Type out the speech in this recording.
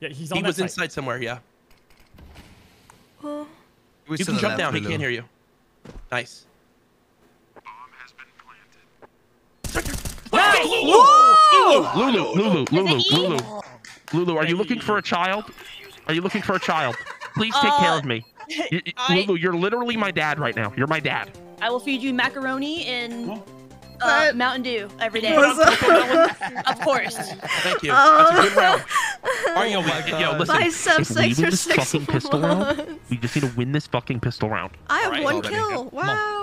Yeah, he's He on that was site. inside somewhere. Yeah. Oh, You can jump down. He can't hear you. Nice. Lulu, Lulu, Lulu, he? Lulu, Lulu. Are you looking for a child? Are you looking for a child? Please take care Uh, of me. You- you- I- Lulu, you're literally my dad right now. You're my dad. I will feed you macaroni and uh, Mountain Dew every day. Of course. Thank you. That's a good round. Are you, yo, listen, Biceps if we win extra this six fucking pistol round, we just need to win this fucking pistol round. I have Alright, one already. kill. Wow.